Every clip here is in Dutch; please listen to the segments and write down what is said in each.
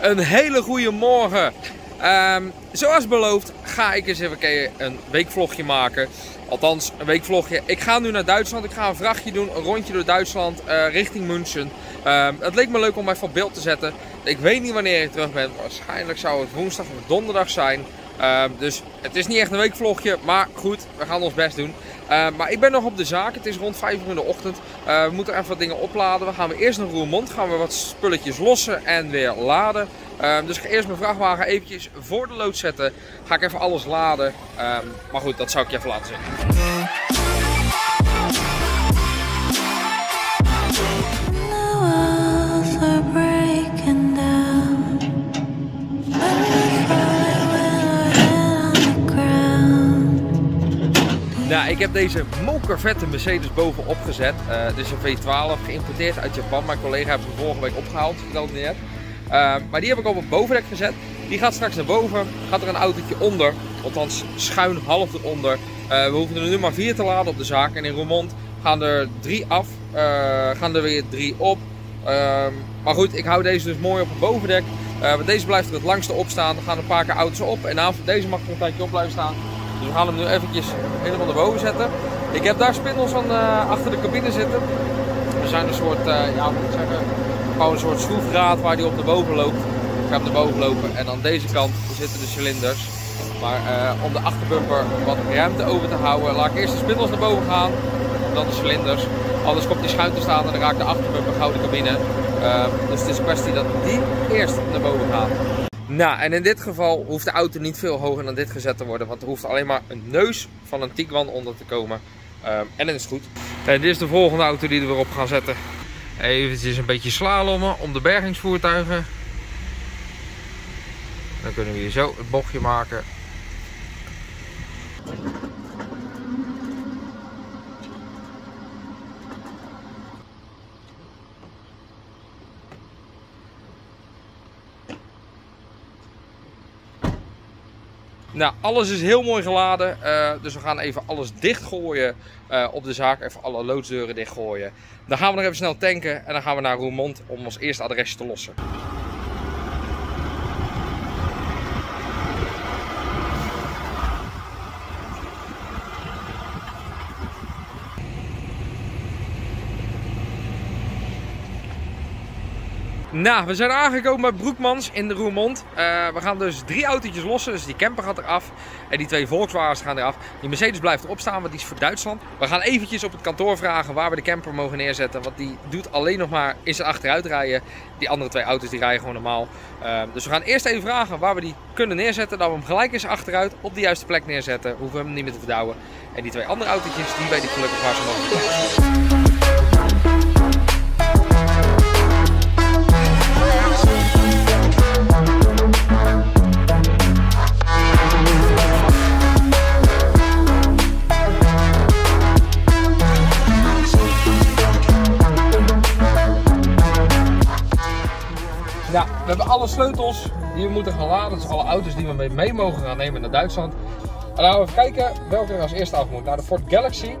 Een hele goede morgen. Ehm, zoals beloofd ga ik eens even een weekvlogje maken. Althans, een weekvlogje. Ik ga nu naar Duitsland. Ik ga een vrachtje doen, een rondje door Duitsland uh, richting München. Um, het leek me leuk om even op beeld te zetten. Ik weet niet wanneer ik terug ben. Waarschijnlijk zou het woensdag of donderdag zijn. Um, dus het is niet echt een weekvlogje, maar goed, we gaan ons best doen. Uh, maar ik ben nog op de zaak. Het is rond 5 uur in de ochtend. Uh, we moeten even wat dingen opladen. We gaan we eerst naar Roermond. Gaan we wat spulletjes lossen en weer laden. Uh, dus ik ga eerst mijn vrachtwagen eventjes voor de lood zetten. Ga ik even alles laden. maar goed, dat zou ik je even laten zien. Nou, ik heb deze mokervette Mercedes bovenop gezet. Uh, dit is een V12 geïmporteerd uit Japan. Mijn collega heeft hem vorige week opgehaald, vertelde net. Uh, maar die heb ik op het bovendek gezet. Die gaat straks naar boven. Gaat er een autootje onder. Althans schuin half eronder. Uh, we hoeven er nu maar vier te laden op de zaak. En in Roermond gaan er drie af. gaan er weer drie op. Ehm, maar goed, ik hou deze dus mooi op het bovendek. want deze blijft er het langste op staan. Er gaan een paar keer auto's op. En deze mag er een tijdje op blijven staan. Dus we gaan hem nu eventjes helemaal naar boven zetten. Ik heb daar spindels van uh, achter de cabine zitten. Er zijn een soort, uh, ja, moet ik zeggen, gewoon een soort schroefdraad waar die op de boven loopt. Ik ga hem naar boven lopen en aan deze kant zitten de cilinders. Maar uh, om de achterbumper wat ruimte over te houden, laat ik eerst de spindels naar boven gaan. En dan de cilinders. Anders komt die schuin te staan en dan raakt de achterbumper gauw de cabine. dus het is een kwestie dat die eerst naar boven gaan. Nou, en in dit geval hoeft de auto niet veel hoger dan dit gezet te worden. Want er hoeft alleen maar een neus van een Tiguan onder te komen. Um, en dan is goed. En dit is de volgende auto die we weer op gaan zetten. Even een beetje slalommen om de bergingsvoertuigen. Dan kunnen we hier zo het bochtje maken. Nou, alles is heel mooi geladen. Uh, dus we gaan even alles dichtgooien uh, op de zaak. Even alle loodsdeuren dichtgooien. Dan gaan we nog even snel tanken. En dan gaan we naar Roermond om ons eerste adresje te lossen. Nou, we zijn aangekomen bij Broekmans in de Roermond. Uh, we gaan dus drie autootjes lossen. Dus die camper gaat eraf. En die twee Volkswagens gaan eraf. Die Mercedes blijft erop staan, want die is voor Duitsland. We gaan eventjes op het kantoor vragen waar we de camper mogen neerzetten. Want die doet alleen nog maar in zijn achteruit rijden. Die andere twee auto's die rijden gewoon normaal. Uh, dus we gaan eerst even vragen waar we die kunnen neerzetten. Dat we hem gelijk zijn achteruit op de juiste plek neerzetten. Hoeven we hem niet meer te verdouwen. En die twee andere autootjes, die weet ik gelukkig waar ze hebben alle sleutels die we moeten gaan laden. Dus alle auto's die we mee, mogen gaan nemen naar Duitsland. En dan gaan we even kijken welke er als eerste af moet. Nou, de Ford Galaxy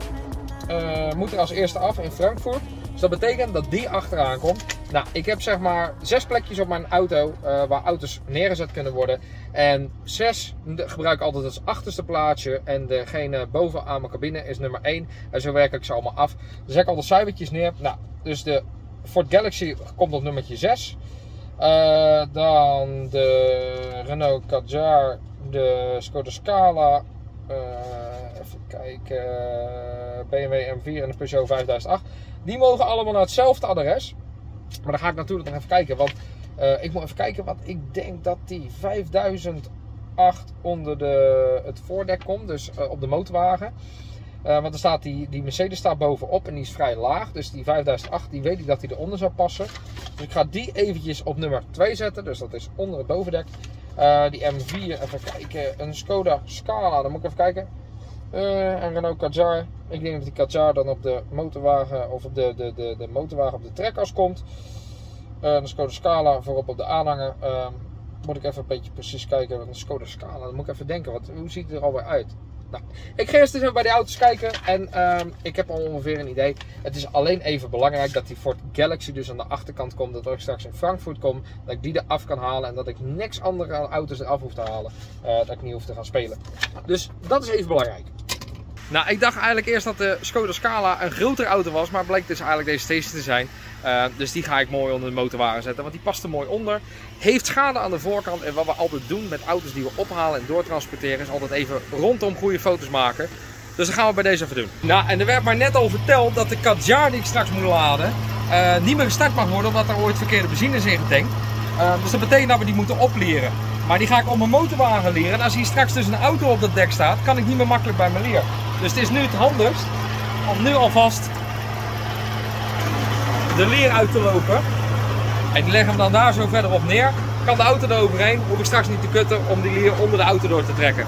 uh, moet er als eerste af in Frankfurt. Dus dat betekent dat die achteraan komt. Nou, ik heb zeg maar zes plekjes op mijn auto uh, waar auto's neergezet kunnen worden. En zes gebruik ik altijd als achterste plaatsje. En degene bovenaan mijn cabine is nummer 1. En zo werk ik ze allemaal af. Dan zet ik al de cijfertjes neer. Nou, dus de Ford Galaxy komt op nummertje 6. Uh, dan de Renault Kadjar, de Skoda Scala, uh, even kijken, BMW M4 en de Peugeot 5008. Die mogen allemaal naar hetzelfde adres. Maar dan ga ik natuurlijk nog even kijken, want uh, ik moet even kijken wat ik denk dat die 5008 onder de, het voordek komt, dus op de motorwagen. Uh, want er staat die, die Mercedes staat bovenop en die is vrij laag. Dus die 5008, die weet ik dat die eronder zou passen. Dus ik ga die eventjes op nummer 2 zetten. Dus dat is onder het bovendek. Uh, die M4, even kijken. Een Skoda Scala, dan moet ik even kijken. Uh, en Renault Kadjar. Ik denk dat die Kadjar dan op de motorwagen of op de, de, de, de motorwagen op de trekkas komt. Een Skoda Scala voorop op de aanhanger. Uh, moet ik even een beetje precies kijken. Een Skoda Scala, dan moet ik even denken. Wat, hoe ziet het er alweer uit? Nou, ik ga eerst even bij die auto's kijken en ehm, ik heb al ongeveer een idee. Het is alleen even belangrijk dat die Ford Galaxy dus aan de achterkant komt. Dat ik straks in Frankfurt kom, dat ik die eraf kan halen en dat ik niks andere auto's eraf hoef te halen. Uh, dat ik niet hoef te gaan spelen. Dus dat is even belangrijk. Nou, ik dacht eigenlijk eerst dat de Skoda Scala een grotere auto was, maar blijkt dus eigenlijk deze station te zijn. Uh, dus die ga ik mooi onder de motorwagen zetten, want die past er mooi onder. Heeft schade aan de voorkant en wat we altijd doen met auto's die we ophalen en doortransporteren is altijd even rondom goede foto's maken. Dus dat gaan we bij deze even doen. Nou, en er werd maar net al verteld dat de Kadjar die ik straks moet laden uh, niet meer gestart mag worden omdat er ooit verkeerde benzine is ingetankt. Uh, dus dat betekent dat we die moeten opleren. Maar die ga ik op mijn motorwagen leren. En als hier straks dus een auto op dat dek staat, kan ik niet meer makkelijk bij me leren. Dus het is nu het handigst om nu alvast de leer uit te lopen. En leggen we dan daar zo verder op neer. Kan de auto er overheen, hoef ik straks niet te kutten om die leer onder de auto door te trekken.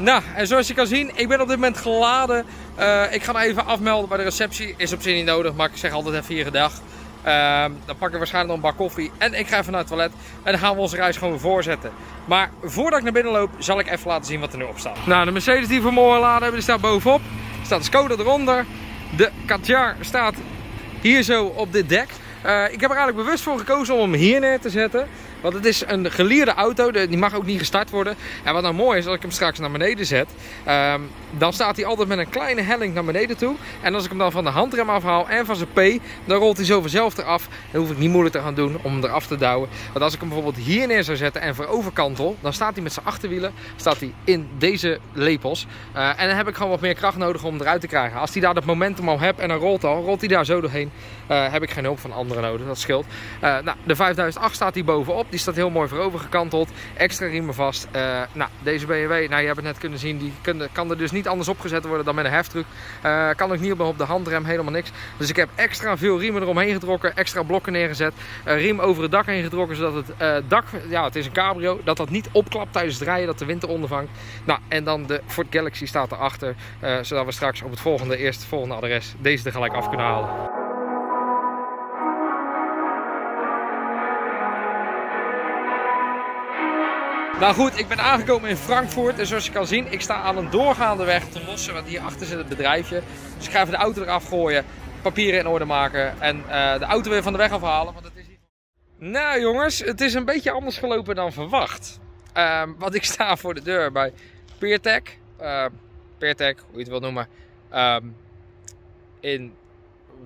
Nou, en zoals je kan zien, ik ben op dit moment geladen. Uh, ik ga me even afmelden bij de receptie. Is op zich niet nodig, maar ik zeg altijd even hier gedag. Uh, dan pak ik waarschijnlijk nog een bak koffie en ik ga even naar het toilet. En dan gaan we onze reis gewoon voorzetten. Maar voordat ik naar binnen loop, zal ik even laten zien wat er nu op staat. Nou, de Mercedes die we vanmorgen geladen hebben, die staat bovenop. Er staat de Skoda eronder. De Katjar staat hier zo op dit dek. Uh, ik heb er eigenlijk bewust voor gekozen om hem hier neer te zetten. Want het is een gelierde auto, die mag ook niet gestart worden. En wat nou mooi is, als ik hem straks naar beneden zet, um, dan staat hij altijd met een kleine helling naar beneden toe. En als ik hem dan van de handrem afhaal en van zijn P, dan rolt hij zo vanzelf eraf. Dan hoef ik niet moeilijk te gaan doen om hem eraf te douwen. Want als ik hem bijvoorbeeld hier neer zou zetten en vooroverkantel, dan staat hij met zijn achterwielen staat hij in deze lepels. Uh, en dan heb ik gewoon wat meer kracht nodig om hem eruit te krijgen. Als hij daar dat momentum al hebt en dan rolt al, rolt hij daar zo doorheen. Uh, heb ik geen hulp van anderen nodig, dat scheelt. Uh, nou, de 5008 staat hier bovenop. Die staat heel mooi voorover gekanteld. Extra riemen vast. Uh, nou, deze BMW, nou, je hebt het net kunnen zien, die kan, kan er dus niet anders opgezet worden dan met een heftruck. Uh, kan ook niet op, de handrem, helemaal niks. Dus ik heb extra veel riemen eromheen getrokken, extra blokken neergezet. Uh, riem over het dak heen getrokken, zodat het dak, ja, het is een cabrio, dat dat niet opklapt tijdens het rijden, dat de wind eronder vangt. Nou, en dan de Ford Galaxy staat erachter, zodat we straks op het volgende, eerste volgende adres deze er gelijk af kunnen halen. Nou goed, ik ben aangekomen in Frankfurt en zoals je kan zien, ik sta aan een doorgaande weg te lossen, want hierachter zit het bedrijfje. Dus ik ga even de auto eraf gooien, papieren in orde maken en uh, de auto weer van de weg afhalen, want het is hier... Nou jongens, het is een beetje anders gelopen dan verwacht. Uh, want ik sta voor de deur bij Peertech, uh, Peertech, hoe je het wil noemen, um, in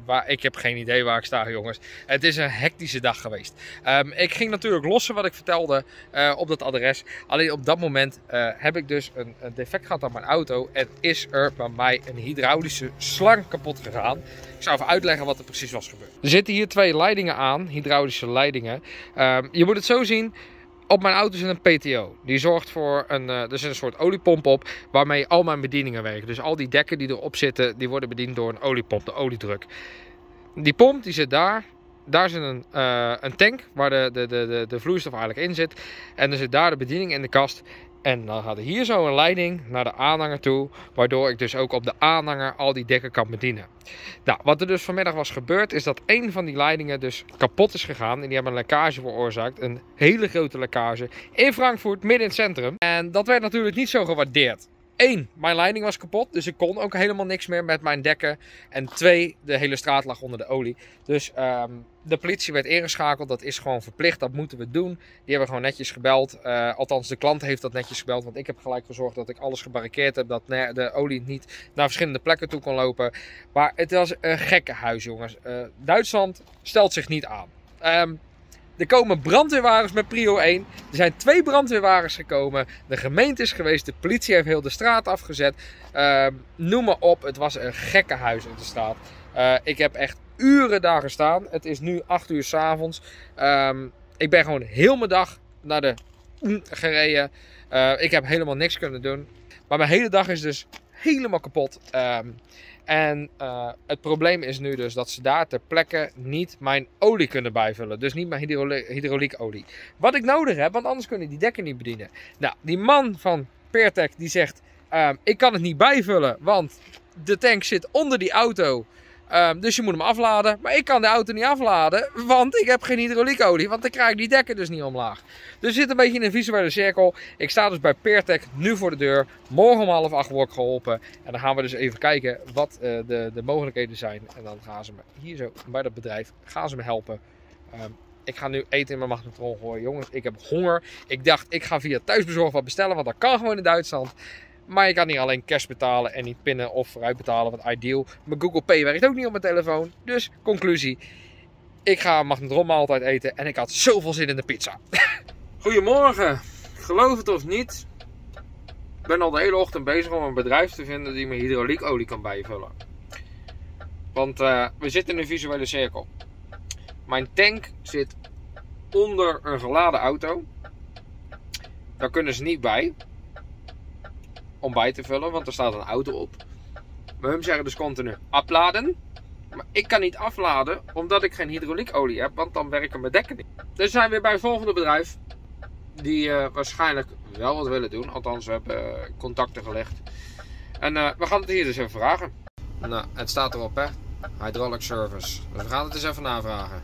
waar, ik heb geen idee waar ik sta, jongens. Het is een hectische dag geweest. Um, ik ging natuurlijk lossen wat ik vertelde uh, op dat adres. Alleen op dat moment uh, heb ik dus een, een, defect gehad aan mijn auto. En is er bij mij een hydraulische slang kapot gegaan. Ik zou even uitleggen wat er precies was gebeurd. Er zitten hier twee leidingen aan, hydraulische leidingen. Um, je moet het zo zien op mijn auto zit een PTO. Die zorgt voor een, uh, er zit een soort oliepomp op waarmee al mijn bedieningen werken. Dus al die dekken die erop zitten, die worden bediend door een oliepomp, de oliedruk. Die pomp die zit daar. Daar zit een, uh, een tank waar de, de, de, de vloeistof eigenlijk in zit. En er zit daar de bediening in de kast. En dan gaat er hier zo een leiding naar de aanhanger toe, waardoor ik dus ook op de aanhanger al die dekken kan bedienen. Nou, wat er dus vanmiddag was gebeurd, is dat een van die leidingen dus kapot is gegaan. En die hebben een lekkage veroorzaakt, een hele grote lekkage, in Frankfurt, midden in het centrum. En dat werd natuurlijk niet zo gewaardeerd. Eén, mijn leiding was kapot, dus ik kon ook helemaal niks meer met mijn dekken. En twee, de hele straat lag onder de olie. Dus um, de politie werd ingeschakeld, dat is gewoon verplicht, dat moeten we doen. Die hebben gewoon netjes gebeld. Uh, althans, de klant heeft dat netjes gebeld, want ik heb gelijk gezorgd dat ik alles gebarricadeerd heb. Dat de olie niet naar verschillende plekken toe kon lopen. Maar het was een gekke huis, jongens. Uh, Duitsland stelt zich niet aan. Um, er komen brandweerwagens met prio 1. Er zijn twee brandweerwagens gekomen. De gemeente is geweest. De politie heeft heel de straat afgezet. Uh, noem maar op. Het was een gekke huis op de straat. Uh, ik heb echt uren daar gestaan. Het is nu 8 uur s avonds. Um, ik ben gewoon heel mijn dag naar de gereden. Uh, ik heb helemaal niks kunnen doen. Maar mijn hele dag is dus helemaal kapot. Ehm, en uh, het probleem is nu dus dat ze daar ter plekke niet mijn olie kunnen bijvullen. Dus niet mijn hydraulie hydrauliekolie. Wat ik nodig heb, want anders kunnen die dekken niet bedienen. Nou, die man van Peertech die zegt, uh, ik kan het niet bijvullen, want de tank zit onder die auto. Um, dus je moet hem afladen. Maar ik kan de auto niet afladen, want ik heb geen hydrauliekolie. Want dan krijg ik die dekken dus niet omlaag. Dus zit een beetje in een visuele cirkel. Ik sta dus bij Peertech nu voor de deur. Morgen om half acht word ik geholpen. En dan gaan we dus even kijken wat uh, de, de mogelijkheden zijn. En dan gaan ze me hier zo bij dat bedrijf gaan ze me helpen. Um, ik ga nu eten in mijn magnetron gooien. Jongens, ik heb honger. Ik dacht, ik ga via thuisbezorg wat bestellen. Want dat kan gewoon in Duitsland. Maar je kan niet alleen cash betalen en niet pinnen of vooruit betalen, wat ideal. Mijn Google Pay werkt ook niet op mijn telefoon. Dus conclusie, ik ga magnetron altijd eten en ik had zoveel zin in de pizza. Goedemorgen, geloof het of niet. Ik ben al de hele ochtend bezig om een bedrijf te vinden die me hydrauliekolie kan bijvullen. Want uh, we zitten in een visuele cirkel. Mijn tank zit onder een geladen auto. Daar kunnen ze niet bij om bij te vullen, want er staat een auto op. Maar hun zeggen dus continu afladen. Maar ik kan niet afladen omdat ik geen hydrauliekolie heb, want dan werken mijn dekken niet. Dus zijn we weer bij het volgende bedrijf. Die uh, waarschijnlijk wel wat willen doen. Althans, we hebben uh, contacten gelegd. En uh, we gaan het hier dus even vragen. Nou, het staat erop hè. Hydraulic Service. Dus we gaan het eens even navragen.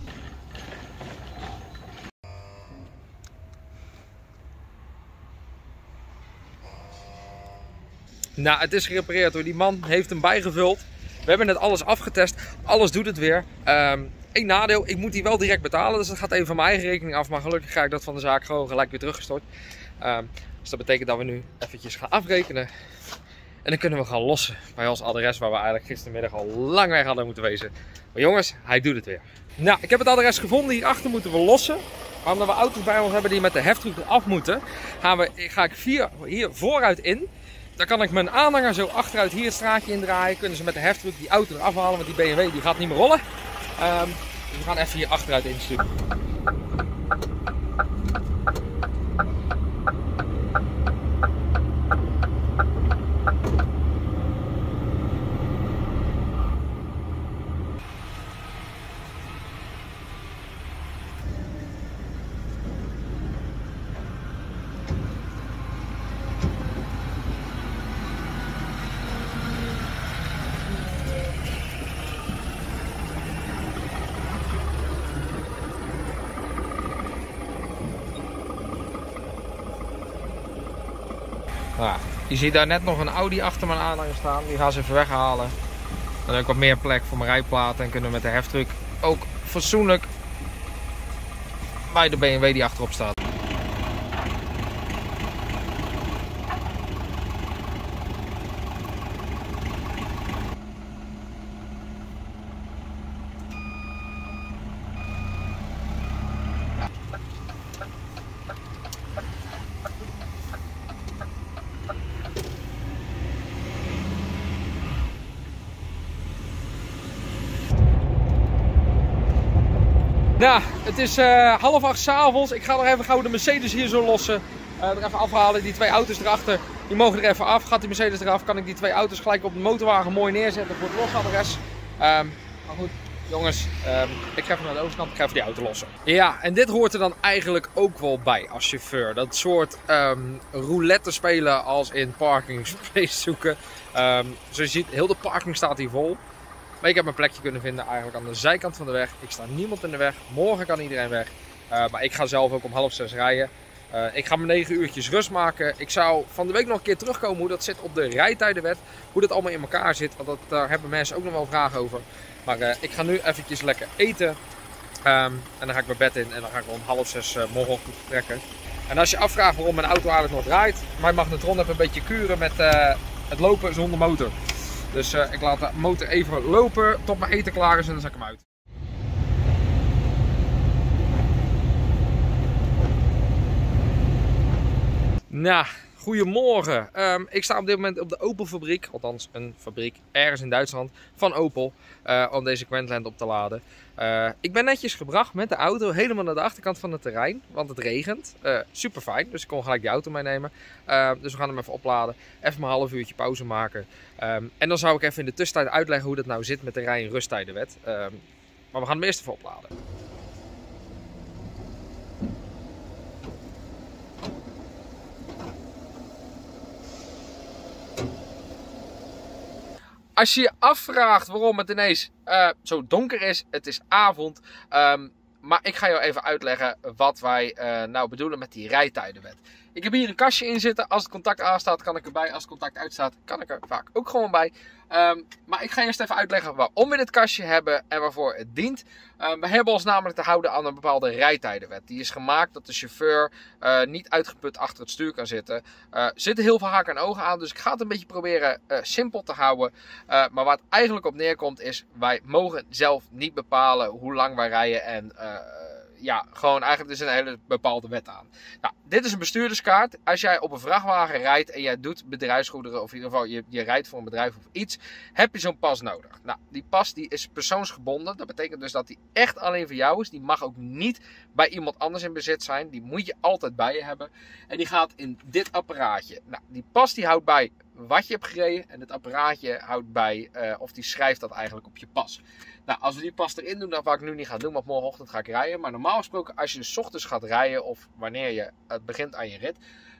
Nou, het is gerepareerd hoor. Die man heeft hem bijgevuld. We hebben net alles afgetest. Alles doet het weer. Um, Eén nadeel, ik moet die wel direct betalen. Dus dat gaat even van mijn eigen rekening af. Maar gelukkig ga ik dat van de zaak gewoon gelijk weer teruggestort. Um, dus dat betekent dat we nu eventjes gaan afrekenen. En dan kunnen we gaan lossen bij ons adres waar we eigenlijk gistermiddag al lang weg hadden moeten wezen. Maar jongens, hij doet het weer. Nou, ik heb het adres gevonden. Hierachter moeten we lossen. Maar omdat we auto's bij ons hebben die met de heftruck af moeten, gaan we, ga ik vier, hier vooruit in. Dan kan ik mijn aanhanger zo achteruit hier het straatje indraaien. Kunnen ze met de heftruck die auto eraf halen, want die BMW die gaat niet meer rollen. Dus we gaan even hier achteruit insturen. Nou, je ziet daar net nog een Audi achter mijn aanhanger staan. Die gaan ze even weghalen. Dan heb ik wat meer plek voor mijn rijplaten. En kunnen we met de heftruck ook fatsoenlijk bij de BMW die achterop staat. Nou, het is uh, half acht s'avonds. Ik ga nog even gauw de Mercedes hier zo lossen. Er even afhalen. Die twee auto's erachter, die mogen er even af. Gaat die Mercedes eraf, kan ik die twee auto's gelijk op de motorwagen mooi neerzetten voor het losadres. Um, maar goed, jongens, um, ik ga even naar de overkant. Ik ga even die auto lossen. Ja, en dit hoort er dan eigenlijk ook wel bij als chauffeur. Dat soort um, roulette spelen als in parking space zoeken. zoals je ziet, heel de parking staat hier vol. Maar ik heb mijn plekje kunnen vinden eigenlijk aan de zijkant van de weg. Ik sta niemand in de weg. Morgen kan iedereen weg. Uh, maar ik ga zelf ook om half zes rijden. Uh, ik ga mijn negen uurtjes rust maken. Ik zou van de week nog een keer terugkomen hoe dat zit op de rijtijdenwet. Hoe dat allemaal in elkaar zit. Want dat, daar hebben mensen ook nog wel vragen over. Maar uh, ik ga nu eventjes lekker eten. Um, en dan ga ik mijn bed in. En dan ga ik om half zes morgenochtend vertrekken. En als je afvraagt waarom mijn auto eigenlijk nog draait. Mijn magnetron heeft een beetje kuren met het lopen zonder motor. Dus uh, ik laat de motor even lopen tot mijn eten klaar is en dan zet ik hem uit. Nou, Goedemorgen. Um, ik sta op dit moment op de Opel fabriek, althans een fabriek ergens in Duitsland van Opel, uh, om deze Quentland op te laden. Uh, ik ben netjes gebracht met de auto helemaal naar de achterkant van het terrein, want het regent. Uh, super fijn, dus ik kon gelijk die auto meenemen. dus we gaan hem even opladen, even een half uurtje pauze maken. Um, en dan zou ik even in de tussentijd uitleggen hoe dat nou zit met de rij- en rusttijdenwet. Maar we gaan hem eerst even opladen. Als je je afvraagt waarom het ineens uh, zo donker is, het is avond. Um, maar ik ga jou even uitleggen wat wij uh, nou bedoelen met die rijtijdenwet. Ik heb hier een kastje in zitten. Als het contact aanstaat, kan ik erbij. Als het contact uitstaat, kan ik er vaak ook gewoon bij. Um, maar ik ga eerst even uitleggen waarom we dit kastje hebben en waarvoor het dient. Um, we hebben ons namelijk te houden aan een bepaalde rijtijdenwet. Die is gemaakt dat de chauffeur uh, niet uitgeput achter het stuur kan zitten. Uh, er zitten heel veel haken en ogen aan, dus ik ga het een beetje proberen uh, simpel te houden. maar waar het eigenlijk op neerkomt is, wij mogen zelf niet bepalen hoe lang wij rijden en ja, gewoon eigenlijk is een hele bepaalde wet aan. Nou, dit is een bestuurderskaart. Als jij op een vrachtwagen rijdt en jij doet bedrijfsgoederen, of in ieder geval je, je rijdt voor een bedrijf of iets, heb je zo'n pas nodig. Nou, die pas die is persoonsgebonden. Dat betekent dus dat die echt alleen voor jou is. Die mag ook niet bij iemand anders in bezit zijn. Die moet je altijd bij je hebben. En die gaat in dit apparaatje. Nou, die pas die houdt bij wat je hebt gereden. En het apparaatje houdt bij, uh, of die schrijft dat eigenlijk op je pas. Nou, als we die pas erin doen, dan wat ik nu niet ga doen, want morgenochtend ga ik rijden. Maar normaal gesproken, als je dus ochtends gaat rijden of wanneer je het begint aan je rit,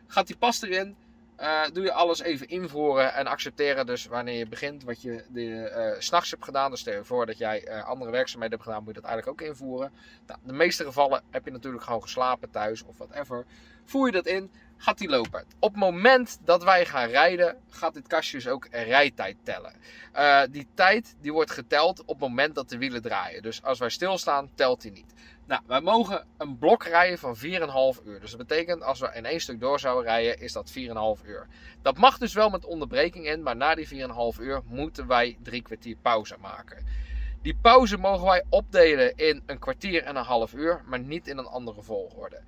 gaat die pas erin. Uh, doe je alles even invoeren en accepteren dus wanneer je begint wat je de, uh, s'nachts hebt gedaan. Dus stel dat jij uh, andere werkzaamheden hebt gedaan, moet je dat eigenlijk ook invoeren. Nou, de meeste gevallen heb je natuurlijk gewoon geslapen thuis of whatever. Voer je dat in, gaat die lopen. Op het moment dat wij gaan rijden, gaat dit kastje dus ook rijtijd tellen. Die tijd die wordt geteld op het moment dat de wielen draaien. Dus als wij stilstaan, telt hij niet. Nou, wij mogen een blok rijden van 4,5 uur. Dus dat betekent als we in één stuk door zouden rijden, is dat 4,5 uur. Dat mag dus wel met onderbreking in, maar na die 4,5 uur moeten wij drie kwartier pauze maken. Die pauze mogen wij opdelen in een kwartier en een half uur, maar niet in een andere volgorde.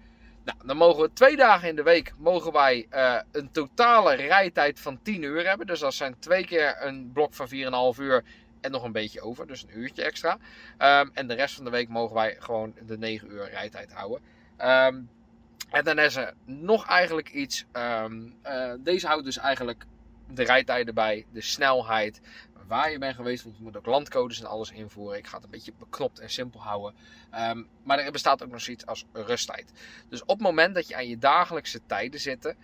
Nou, dan mogen we twee dagen in de week mogen wij uh, een totale rijtijd van 10 uur hebben. Dus dat zijn twee keer een blok van 4,5 uur en nog een beetje over, dus een uurtje extra. Um, en de rest van de week mogen wij gewoon de 9 uur rijtijd houden. Um, en dan is er nog eigenlijk iets. Um, uh, deze houdt dus eigenlijk de rijtijden bij, de snelheid, waar je bent geweest. Want je moet ook landcodes en alles invoeren. Ik ga het een beetje beknopt en simpel houden. Maar er bestaat ook nog zoiets als rusttijd. Dus op het moment dat je aan je dagelijkse tijden zit,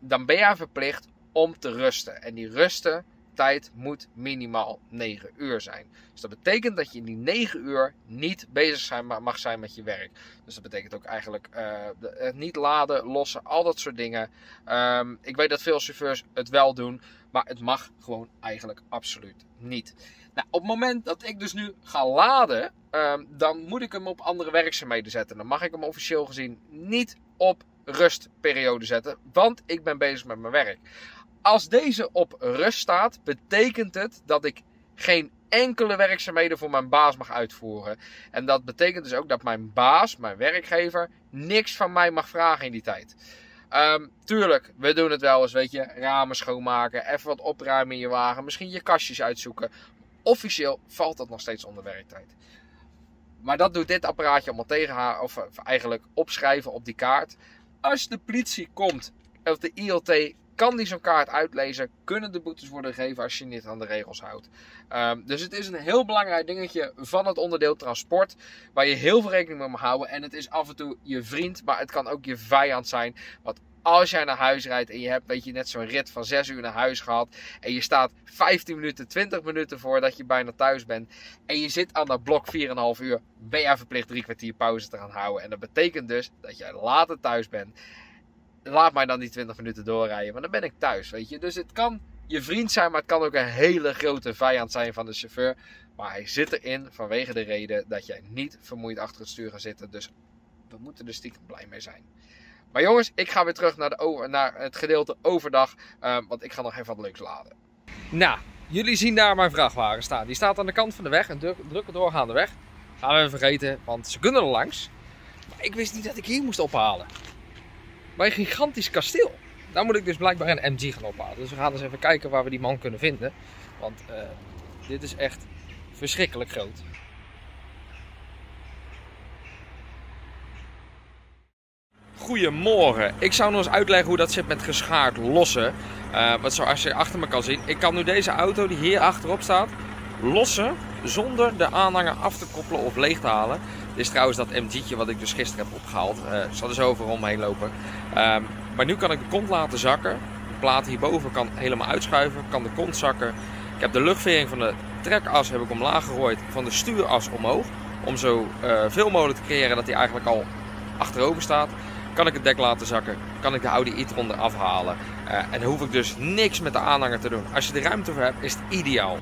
dan ben je verplicht om te rusten. En die rusten tijd moet minimaal 9 uur zijn. Dus dat betekent dat je in die 9 uur niet bezig zijn, mag zijn met je werk. Dus dat betekent ook eigenlijk uh, het niet laden, lossen, al dat soort dingen. Um, ik weet dat veel chauffeurs het wel doen, maar het mag gewoon eigenlijk absoluut niet. Nou, op het moment dat ik dus nu ga laden, um, dan moet ik hem op andere werkzaamheden zetten. Dan mag ik hem officieel gezien niet op rustperiode zetten, want ik ben bezig met mijn werk. Als deze op rust staat, betekent het dat ik geen enkele werkzaamheden voor mijn baas mag uitvoeren. En dat betekent dus ook dat mijn baas, mijn werkgever, niks van mij mag vragen in die tijd. Um, tuurlijk, we doen het wel eens, weet je, ramen schoonmaken, even wat opruimen in je wagen, misschien je kastjes uitzoeken. Officieel valt dat nog steeds onder werktijd. Maar dat doet dit apparaatje allemaal tegen of eigenlijk opschrijven op die kaart. Als de politie komt, of de ILT kan die zo'n kaart uitlezen, kunnen de boetes worden gegeven als je niet aan de regels houdt. Um, dus het is een heel belangrijk dingetje van het onderdeel transport, waar je heel veel rekening mee moet houden. En het is af en toe je vriend, maar het kan ook je vijand zijn. Want als jij naar huis rijdt en je hebt weet je, net zo'n rit van 6 uur naar huis gehad. En je staat 15 minuten, 20 minuten voordat je bijna thuis bent. En je zit aan dat blok 4,5 uur. Ben jij verplicht drie kwartier pauze te gaan houden. En dat betekent dus dat jij later thuis bent laat mij dan die 20 minuten doorrijden, want dan ben ik thuis, weet je. Dus het kan je vriend zijn, maar het kan ook een hele grote vijand zijn van de chauffeur. Maar hij zit erin vanwege de reden dat jij niet vermoeid achter het stuur gaat zitten. Dus we moeten er stiekem blij mee zijn. Maar jongens, ik ga weer terug naar, de over, naar het gedeelte overdag, um, want ik ga nog even wat leuks laden. Nou, jullie zien daar mijn vrachtwagen staan. Die staat aan de kant van de weg, een drukke doorgaande weg. Gaan we even vergeten, want ze kunnen er langs. Maar ik wist niet dat ik hier moest ophalen bij een gigantisch kasteel. daar moet ik dus blijkbaar een MG gaan ophalen. Dus we gaan eens even kijken waar we die man kunnen vinden. Want uh, dit is echt verschrikkelijk groot. Goedemorgen. Ik zou nog eens uitleggen hoe dat zit met geschaard lossen. Uh, wat zoals je achter me kan zien. Ik kan nu deze auto die hier achterop staat lossen zonder de aanhanger af te koppelen of leeg te halen. Dit is trouwens dat MG'tje wat ik dus gisteren heb opgehaald. Uh, zal er zo over omheen lopen. Um, maar nu kan ik de kont laten zakken. De plaat hierboven kan helemaal uitschuiven. Kan de kont zakken. Ik heb de luchtvering van de trekas heb ik omlaag gegooid. Van de stuuras omhoog. Om zo uh, veel mogelijk te creëren dat hij eigenlijk al achterover staat. Kan ik het dek laten zakken. Kan ik de Audi e-tron eraf halen. Uh, en dan hoef ik dus niks met de aanhanger te doen. Als je de ruimte voor hebt is het ideaal.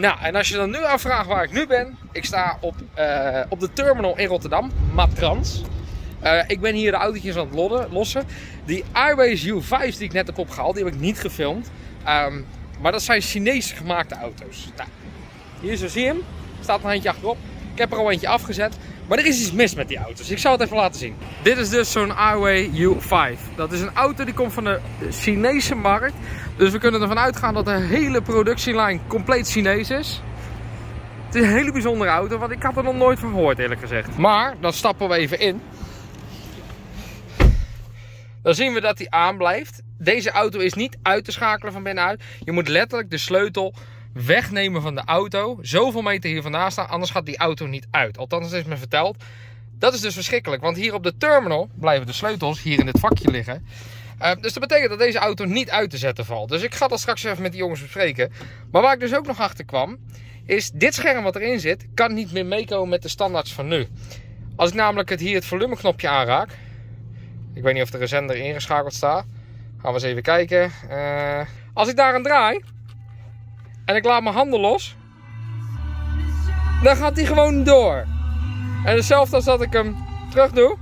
Nou, en als je dan nu afvraagt waar ik nu ben, ik sta op, uh, op de terminal in Rotterdam, Matrans. Uh, ik ben hier de autootjes aan het lossen. Die Airways U5's die ik net heb opgehaald, die heb ik niet gefilmd. Um, maar dat zijn Chinese gemaakte auto's. Nou, hier zo zie je hem, staat een handje achterop. Ik heb er al eentje afgezet. Maar er is iets mis met die auto's. Ik zal het even laten zien. Dit is dus zo'n Airway U5. Dat is een auto die komt van de Chinese markt. Dus we kunnen ervan uitgaan dat de hele productielijn compleet Chinees is. Het is een hele bijzondere auto, want ik had er nog nooit van gehoord eerlijk gezegd. Maar, dan stappen we even in. Dan zien we dat hij aanblijft. Deze auto is niet uit te schakelen van binnenuit. Je moet letterlijk de sleutel wegnemen van de auto. Zoveel meter hier vandaan staan, anders gaat die auto niet uit. Althans, dat is me verteld. Dat is dus verschrikkelijk, want hier op de terminal blijven de sleutels hier in dit vakje liggen. Uh, dus dat betekent dat deze auto niet uit te zetten valt. Dus ik ga dat straks even met die jongens bespreken. Maar waar ik dus ook nog achter kwam, is dit scherm wat erin zit, kan niet meer meekomen met de standaards van nu. Als ik namelijk het hier het volumeknopje aanraak, ik weet niet of de zender ingeschakeld staat. Gaan we eens even kijken. Uh, als ik daar aan draai, en ik laat mijn handen los, dan gaat hij gewoon door. En hetzelfde als dat ik hem terug doe.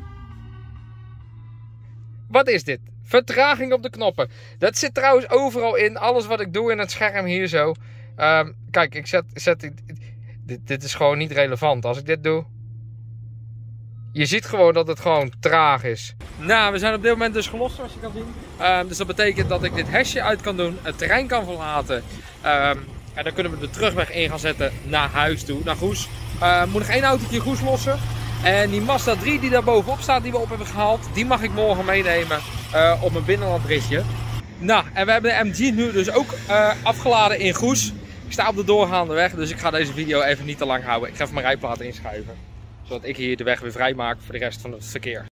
Wat is dit? Vertraging op de knoppen. Dat zit trouwens overal in. Alles wat ik doe in het scherm hier zo. Um, kijk, ik zet, zet dit, dit is gewoon niet relevant. Als ik dit doe. Je ziet gewoon dat het gewoon traag is. Nou, we zijn op dit moment dus gelost zoals je kan zien. Um, dus dat betekent dat ik dit hesje uit kan doen. Het terrein kan verlaten. Um, en dan kunnen we de terugweg in gaan zetten naar huis toe, naar Goes. Uh, moet nog één autootje Goes lossen. En die Mazda 3 die daar bovenop staat, die we op hebben gehaald, die mag ik morgen meenemen uh, op mijn binnenlandritje. Nou, en we hebben de MG nu dus ook uh, afgeladen in Goes. Ik sta op de doorgaande weg, dus ik ga deze video even niet te lang houden. Ik ga even mijn rijplaat inschuiven. Zodat ik hier de weg weer vrij maak voor de rest van het verkeer.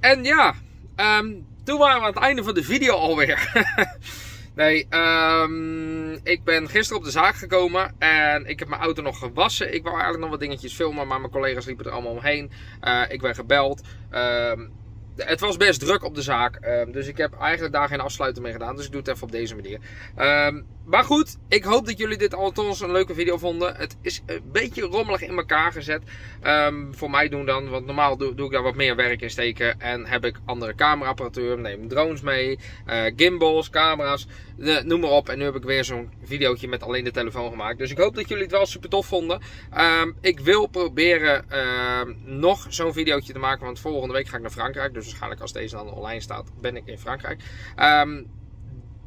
En ja, um, toen waren we aan het einde van de video alweer. Nee, um, ik ben gisteren op de zaak gekomen en ik heb mijn auto nog gewassen. Ik wou eigenlijk nog wat dingetjes filmen, maar mijn collega's liepen er allemaal omheen. Uh, ik werd gebeld. Um, het was best druk op de zaak. Um, dus ik heb eigenlijk daar geen afsluiting mee gedaan. Dus ik doe het even op deze manier. Um, maar goed, ik hoop dat jullie dit althans een leuke video vonden. Het is een beetje rommelig in elkaar gezet. Um, voor mij doen dan, want normaal doe, doe, ik daar wat meer werk in steken. En heb ik andere cameraapparatuur, neem drones mee, uh, gimbals, camera's, noem maar op. En nu heb ik weer zo'n videootje met alleen de telefoon gemaakt. Dus ik hoop dat jullie het wel super tof vonden. Um, ik wil proberen nog zo'n videootje te maken, want volgende week ga ik naar Frankrijk. Dus waarschijnlijk als deze dan online staat, ben ik in Frankrijk. Um,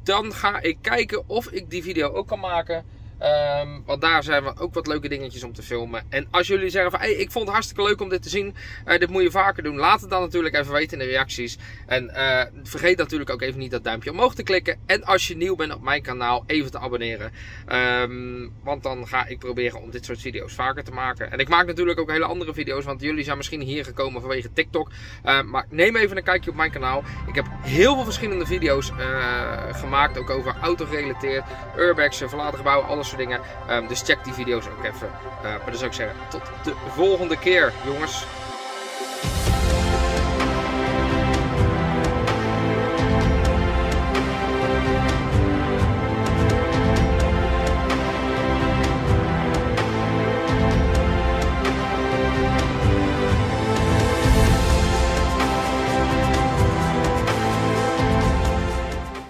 dan ga ik kijken of ik die video ook kan maken. Um, want daar zijn we ook wat leuke dingetjes om te filmen. En als jullie zeggen van, hey, ik vond het hartstikke leuk om dit te zien. Uh, dit moet je vaker doen. Laat het dan natuurlijk even weten in de reacties. En uh, vergeet natuurlijk ook even niet dat duimpje omhoog te klikken. En als je nieuw bent op mijn kanaal, even te abonneren. Um, want dan ga ik proberen om dit soort video's vaker te maken. En ik maak natuurlijk ook hele andere video's. Want jullie zijn misschien hier gekomen vanwege TikTok. Uh, maar neem even een kijkje op mijn kanaal. Ik heb heel veel verschillende video's gemaakt. Ook over auto gerelateerd. Urbexen, verlaten gebouwen, alles soort dingen. Ehm, dus check die video's ook even. Uh, maar dan zou ik zeggen, tot de volgende keer, jongens.